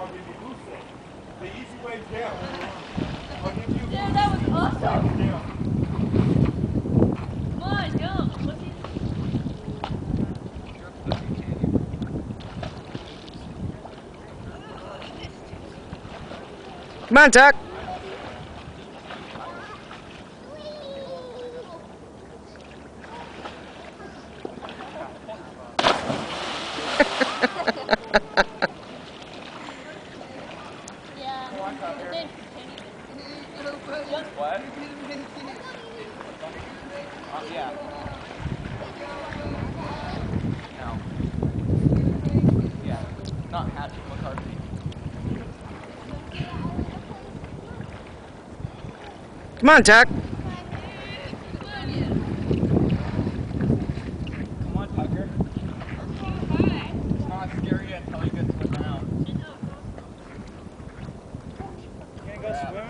The easy way down. Dude, that was awesome. Come on, Come on, Tuck. What? Uh, yeah. No. Yeah. Not Patrick McCarthy. Come on, Tuck. Come on, Tucker. It's not scary until you get to the ground. Gonna go swimming,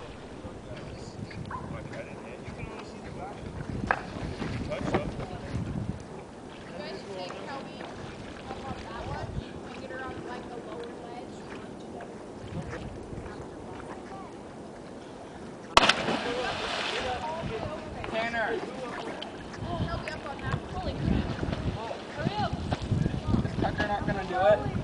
Tanner. Is Tucker not gonna do it?